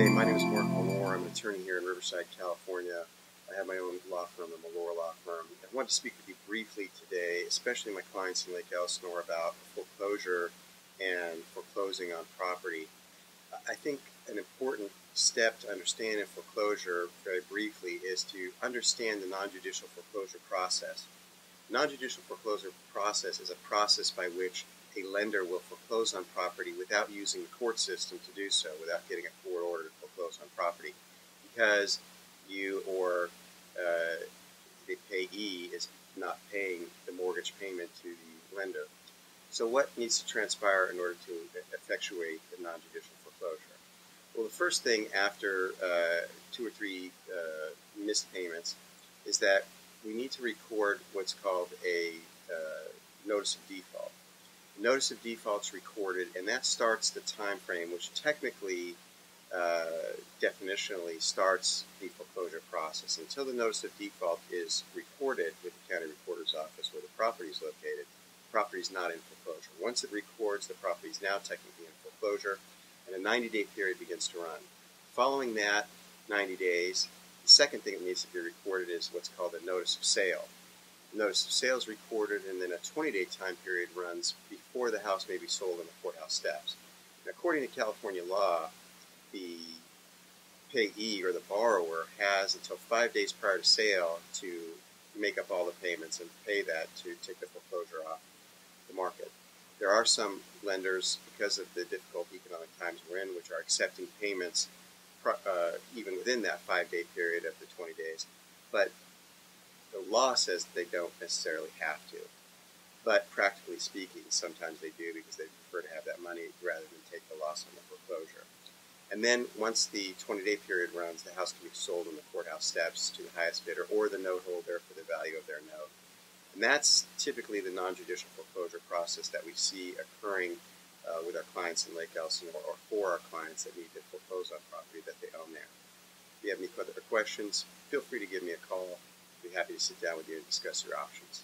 Okay, my name is Mark Mellor. I'm an attorney here in Riverside, California. I have my own law firm, the Mellor Law Firm. I wanted to speak with you briefly today, especially my clients in Lake Elsinore, about foreclosure and foreclosing on property. I think an important step to understand in foreclosure, very briefly, is to understand the non-judicial foreclosure process. Non-judicial foreclosure process is a process by which a lender will foreclose on property without using the court system to do so, without getting a court order to foreclose on property, because you or uh, the payee is not paying the mortgage payment to the lender. So, what needs to transpire in order to effectuate the non-judicial foreclosure? Well, the first thing after uh, two or three uh, missed payments is that we need to record what's called a uh, notice of default notice of default's recorded, and that starts the time frame, which technically, uh, definitionally, starts the foreclosure process. Until the notice of default is recorded with the county recorder's office where the property is located, the property is not in foreclosure. Once it records, the property is now technically in foreclosure, and a 90-day period begins to run. Following that 90 days, the second thing that needs to be recorded is what's called a notice of sale notice of sale is recorded, and then a 20-day time period runs before the house may be sold on the courthouse steps. And according to California law, the payee or the borrower has until five days prior to sale to make up all the payments and pay that to take the foreclosure off the market. There are some lenders, because of the difficult economic times we're in, which are accepting payments uh, even within that five-day period of the 20 days. But the law says they don't necessarily have to. But practically speaking, sometimes they do because they prefer to have that money rather than take the loss on the foreclosure. And then once the 20 day period runs, the house can be sold on the courthouse steps to the highest bidder or the note holder for the value of their note. And that's typically the non judicial foreclosure process that we see occurring uh, with our clients in Lake Elsinore or for our clients that need to foreclose on property that they own there. If you have any further questions, feel free to give me a call I'd be happy to sit down with you and discuss your options.